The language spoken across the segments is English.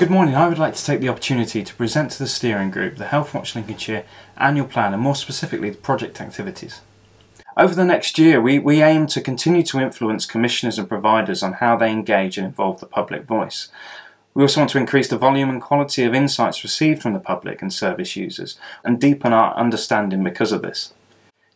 Good morning. I would like to take the opportunity to present to the steering group the Healthwatch Lincolnshire annual plan and more specifically the project activities. Over the next year, we, we aim to continue to influence commissioners and providers on how they engage and involve the public voice. We also want to increase the volume and quality of insights received from the public and service users and deepen our understanding because of this.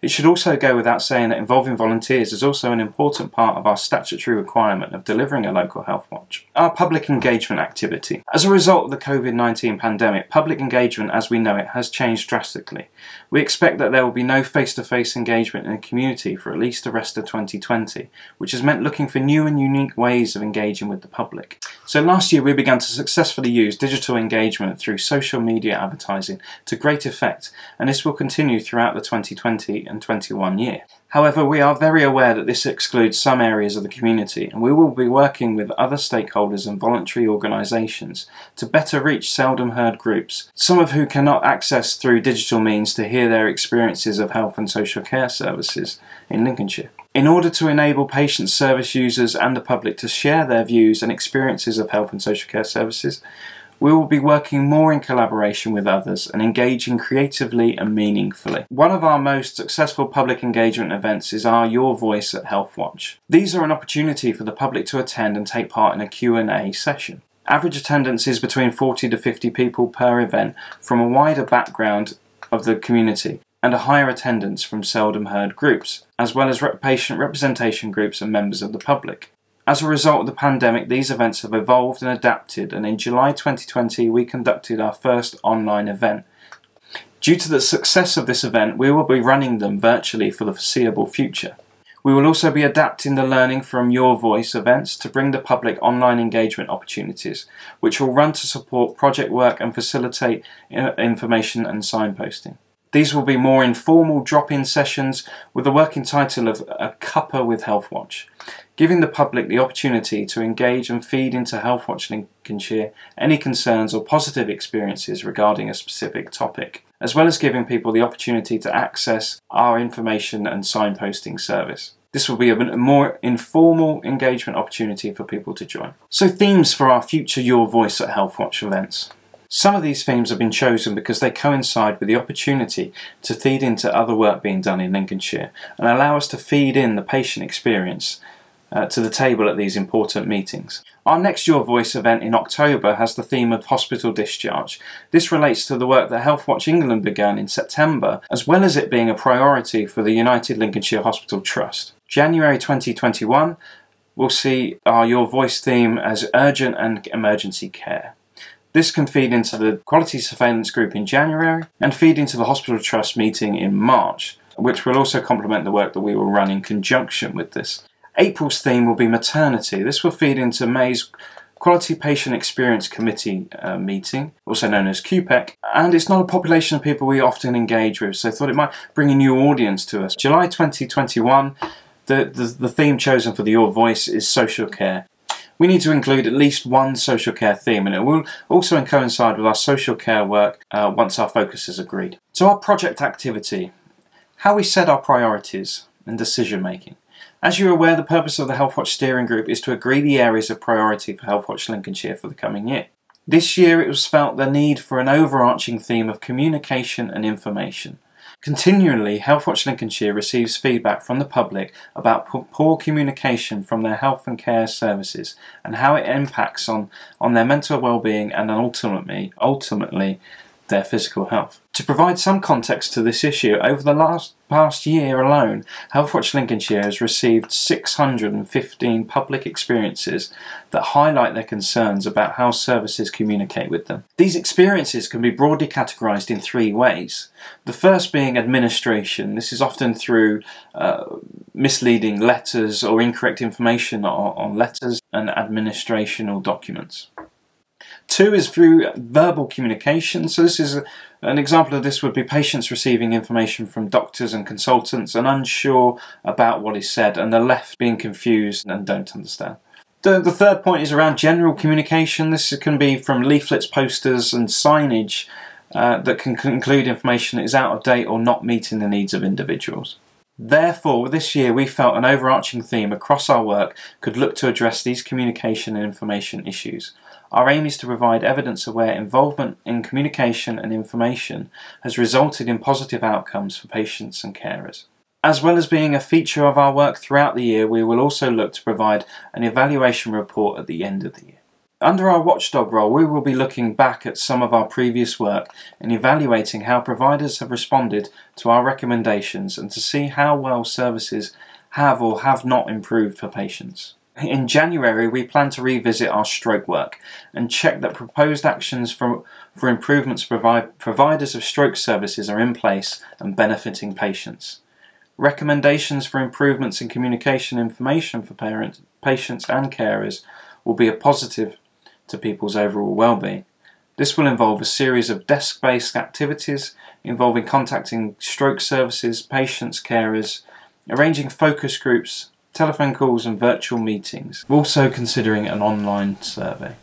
It should also go without saying that involving volunteers is also an important part of our statutory requirement of delivering a local Healthwatch. Our public engagement activity. As a result of the COVID-19 pandemic, public engagement as we know it has changed drastically. We expect that there will be no face-to-face engagement in the community for at least the rest of 2020, which has meant looking for new and unique ways of engaging with the public. So last year we began to successfully use digital engagement through social media advertising to great effect, and this will continue throughout the 2020 and 21 year. However, we are very aware that this excludes some areas of the community and we will be working with other stakeholders and voluntary organisations to better reach seldom heard groups, some of who cannot access through digital means to hear their experiences of health and social care services in Lincolnshire. In order to enable patients, service users and the public to share their views and experiences of health and social care services, we will be working more in collaboration with others and engaging creatively and meaningfully. One of our most successful public engagement events is our Your Voice at Healthwatch. These are an opportunity for the public to attend and take part in a Q&A session. Average attendance is between 40 to 50 people per event from a wider background of the community and a higher attendance from seldom heard groups, as well as patient representation groups and members of the public. As a result of the pandemic, these events have evolved and adapted, and in July 2020 we conducted our first online event. Due to the success of this event, we will be running them virtually for the foreseeable future. We will also be adapting the learning from Your Voice events to bring the public online engagement opportunities, which will run to support project work and facilitate uh, information and signposting. These will be more informal drop-in sessions with the working title of A Cuppa with Healthwatch, giving the public the opportunity to engage and feed into Healthwatch Lincolnshire any concerns or positive experiences regarding a specific topic, as well as giving people the opportunity to access our information and signposting service. This will be a more informal engagement opportunity for people to join. So themes for our future Your Voice at Healthwatch events. Some of these themes have been chosen because they coincide with the opportunity to feed into other work being done in Lincolnshire and allow us to feed in the patient experience uh, to the table at these important meetings. Our Next Your Voice event in October has the theme of hospital discharge. This relates to the work that Healthwatch England began in September, as well as it being a priority for the United Lincolnshire Hospital Trust. January 2021 will see our Your Voice theme as urgent and emergency care. This can feed into the Quality Surveillance Group in January and feed into the Hospital Trust meeting in March, which will also complement the work that we will run in conjunction with this. April's theme will be maternity. This will feed into May's Quality Patient Experience Committee uh, meeting, also known as QPEC, and it's not a population of people we often engage with, so I thought it might bring a new audience to us. July 2021, the, the, the theme chosen for the Your Voice is social care we need to include at least one social care theme and it will also coincide with our social care work uh, once our focus is agreed. So our project activity, how we set our priorities and decision making. As you're aware, the purpose of the Healthwatch Steering Group is to agree the areas of priority for Healthwatch Lincolnshire for the coming year. This year it was felt the need for an overarching theme of communication and information. Continually, Healthwatch Lincolnshire receives feedback from the public about poor communication from their health and care services and how it impacts on, on their mental well-being and ultimately, ultimately their physical health. To provide some context to this issue, over the last past year alone, Healthwatch Lincolnshire has received 615 public experiences that highlight their concerns about how services communicate with them. These experiences can be broadly categorised in three ways. The first being administration. This is often through uh, misleading letters or incorrect information on, on letters and administrational documents. Two is through verbal communication. So this is a, an example of this would be patients receiving information from doctors and consultants and unsure about what is said and the left being confused and don't understand. The, the third point is around general communication. This can be from leaflets, posters and signage uh, that can include information that is out of date or not meeting the needs of individuals. Therefore, this year we felt an overarching theme across our work could look to address these communication and information issues. Our aim is to provide evidence of where involvement in communication and information has resulted in positive outcomes for patients and carers. As well as being a feature of our work throughout the year, we will also look to provide an evaluation report at the end of the year. Under our watchdog role, we will be looking back at some of our previous work and evaluating how providers have responded to our recommendations and to see how well services have or have not improved for patients. In January, we plan to revisit our stroke work and check that proposed actions for, for improvements provide providers of stroke services are in place and benefiting patients. Recommendations for improvements in communication information for parents, patients and carers will be a positive to people's overall well-being. This will involve a series of desk-based activities involving contacting stroke services, patients, carers, arranging focus groups, telephone calls and virtual meetings. We're also considering an online survey.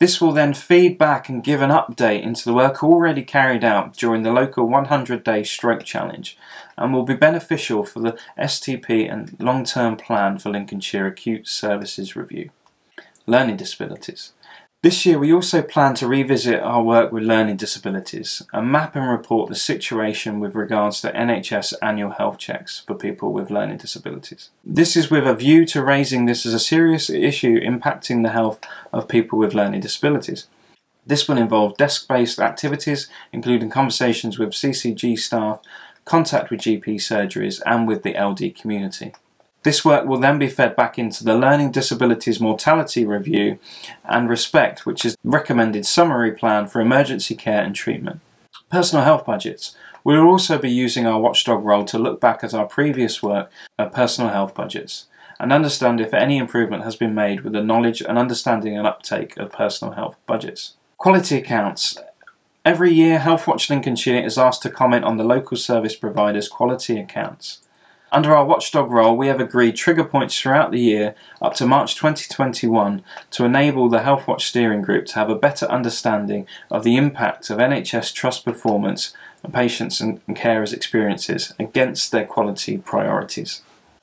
This will then feed back and give an update into the work already carried out during the local 100 day stroke challenge and will be beneficial for the STP and long term plan for Lincolnshire Acute Services Review. Learning disabilities. This year we also plan to revisit our work with learning disabilities and map and report the situation with regards to NHS annual health checks for people with learning disabilities. This is with a view to raising this as a serious issue impacting the health of people with learning disabilities. This will involve desk-based activities including conversations with CCG staff, contact with GP surgeries and with the LD community. This work will then be fed back into the Learning Disabilities Mortality Review and RESPECT, which is recommended summary plan for emergency care and treatment. Personal health budgets. We will also be using our watchdog role to look back at our previous work at personal health budgets and understand if any improvement has been made with the knowledge and understanding and uptake of personal health budgets. Quality accounts. Every year, Healthwatch Lincolnshire is asked to comment on the local service provider's quality accounts. Under our watchdog role, we have agreed trigger points throughout the year up to March 2021 to enable the Healthwatch Steering Group to have a better understanding of the impact of NHS trust performance and patients and carers' experiences against their quality priorities.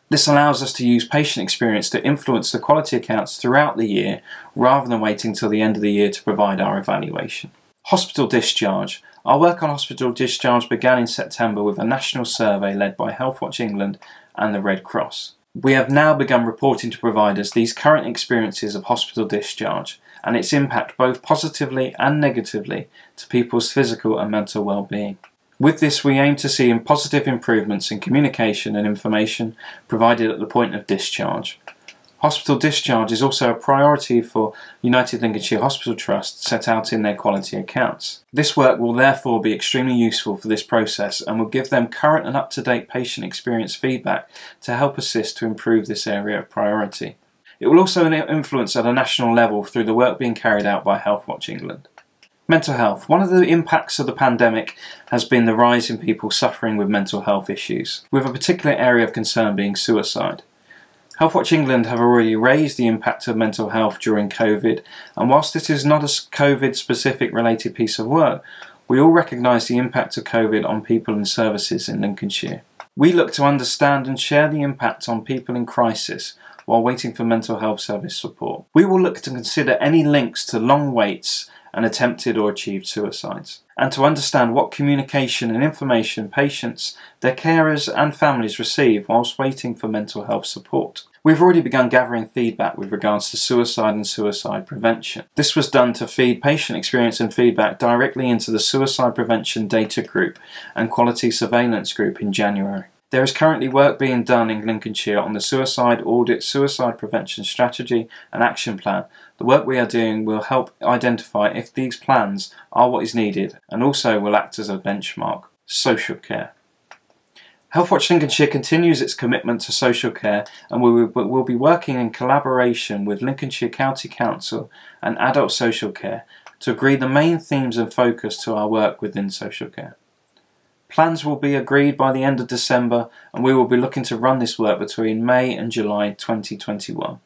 This allows us to use patient experience to influence the quality accounts throughout the year rather than waiting till the end of the year to provide our evaluation. Hospital discharge. Our work on hospital discharge began in September with a national survey led by Healthwatch England and the Red Cross. We have now begun reporting to providers these current experiences of hospital discharge and its impact both positively and negatively to people's physical and mental well-being. With this, we aim to see positive improvements in communication and information provided at the point of discharge. Hospital discharge is also a priority for United Lincolnshire Hospital Trust set out in their quality accounts. This work will therefore be extremely useful for this process and will give them current and up-to-date patient experience feedback to help assist to improve this area of priority. It will also influence at a national level through the work being carried out by Healthwatch England. Mental health. One of the impacts of the pandemic has been the rise in people suffering with mental health issues, with a particular area of concern being suicide. Healthwatch England have already raised the impact of mental health during COVID, and whilst this is not a COVID specific related piece of work, we all recognise the impact of COVID on people and services in Lincolnshire. We look to understand and share the impact on people in crisis while waiting for mental health service support. We will look to consider any links to long waits and attempted or achieved suicides, and to understand what communication and information patients, their carers and families receive whilst waiting for mental health support. We've already begun gathering feedback with regards to suicide and suicide prevention. This was done to feed patient experience and feedback directly into the Suicide Prevention Data Group and Quality Surveillance Group in January. There is currently work being done in Lincolnshire on the Suicide Audit Suicide Prevention Strategy and Action Plan. The work we are doing will help identify if these plans are what is needed and also will act as a benchmark. Social care. Healthwatch Lincolnshire continues its commitment to social care and we will be working in collaboration with Lincolnshire County Council and Adult Social Care to agree the main themes and focus to our work within social care. Plans will be agreed by the end of December and we will be looking to run this work between May and July 2021.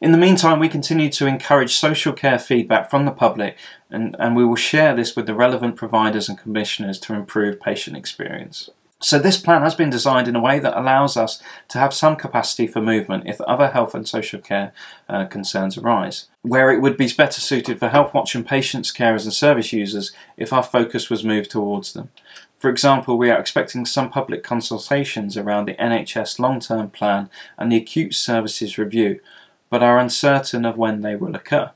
In the meantime, we continue to encourage social care feedback from the public and, and we will share this with the relevant providers and commissioners to improve patient experience. So this plan has been designed in a way that allows us to have some capacity for movement if other health and social care uh, concerns arise, where it would be better suited for Healthwatch and patients, carers and service users if our focus was moved towards them. For example, we are expecting some public consultations around the NHS long-term plan and the acute services review, but are uncertain of when they will occur.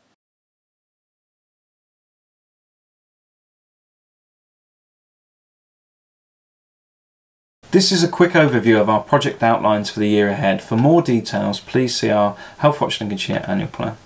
This is a quick overview of our project outlines for the year ahead. For more details, please see our Healthwatch Lincolnshire annual plan.